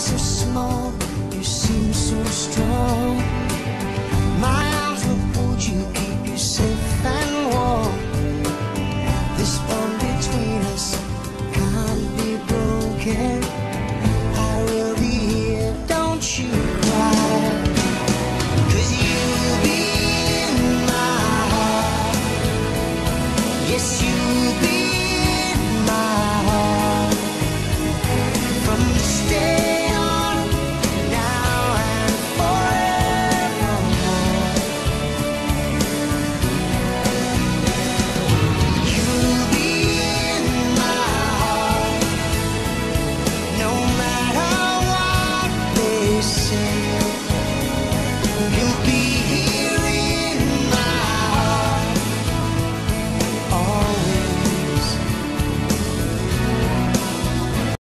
so small, you seem so strong. My arms will hold you, keep you safe and warm. This bond between us can't be broken. I will be here, don't you cry. You will be in my heart. Yes, you will be.